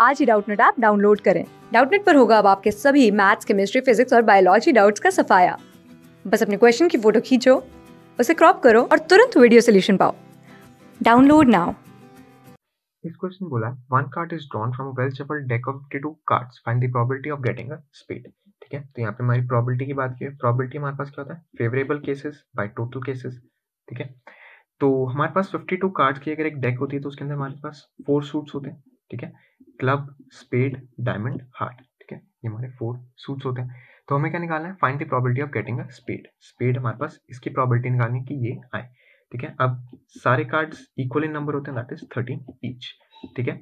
आज ही Doubtnut app download करें। डाउटनेट पर होगा अब आपके सभी मैथ्स, केमिस्ट्री, फिजिक्स और बायोलॉजी डाउट्स का सफाया। बस अपने क्वेश्चन की फ़ोटो खींचो, उसे क्रॉप करो और तुरंत वीडियो सोल्यूशन पाओ। Download now. इस क्वेश्चन बोला one card is drawn from well shuffled deck of 52 cards find the probability of getting a spade ठीक है? तो यहाँ पे हमारी प्रोबेबिलिटी की बात की प्रोबेबिलिटी हमारे पास क्या होता है? Favourable cases by total cases ठीक है? तो हमारे पास 52 कार्ड्स की अगर एक डेक होती है तो उसके अंदर हमारे पास फोर सूट्स होते हैं। ठीक है? क्लब स्पेड डायमंड हार्ट ठीक है? ये हमारे फोर सूट्स होते हैं। तो हमें क्या निकालना है? Find the probability of getting a spade spade हमारे पास इसकी प्रोबेबिलिटी निकालनी कि ये आए, ठीक है? अब सारे कार्ड्स इक्वल इन नंबर होते हैं दैट इज़ थर्टीन ईच ठीक है?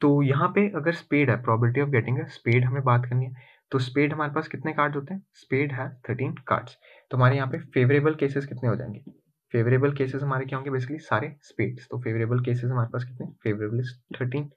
तो यहाँ पे अगर स्पेड है probability of getting a spade हमें बात करनी है तो स्पेड हमारे पास कितने कार्ड होते हैं? स्पेड है थर्टीन कार्ड्स तो हमारे यहाँ पे फेवरेबल केसेस कितने हो जाएँगे? फेवरेबल केसेस हमारे क्या होंगे? बेसिकली सारे स्पेड्स तो फेवरेबल केसेस हमारे पास कितने? फेवरेबल थर्टीन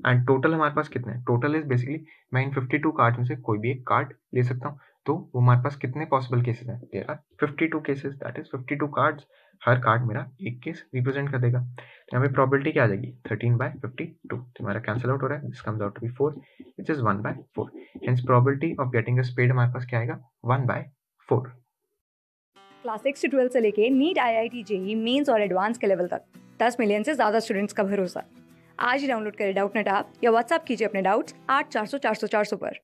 एंड टोटल हमारे पास कितने टोटल इज़ बेसिकली मैं इन 52 कार्ड में से कोई भी एक कार्ड ले सकता हूँ। तो वो हमारे पास कितने पॉसिबल केसेस हैं? There are 52 cases that is 52 cards her card मेरा एक केस रिप्रेजेंट कर देगा। तो यहाँ पे प्रोबेबिलिटी क्या आ जाएगी? 13 बाय 52 तो हमारा कैंसिल आउट हो रहा है। This comes out to be 4 which is 1 by 4 hence probability of getting a spade हमारे पास क्या आएगा? 1 बाय 4 क्लास सिक्स से ट्वेल्थ से लेके NEET I I T JEE mains और एडवांस के लेवल तक। दस मिलियन से ज़्यादा स्टूडेंट्स का भरोसा। आज ही डाउनलोड करें डाउट नेट ऐप या व्हाट्सअप कीजिए अपने डाउट्स आठ चार सौ चार सौ चार सौ पर।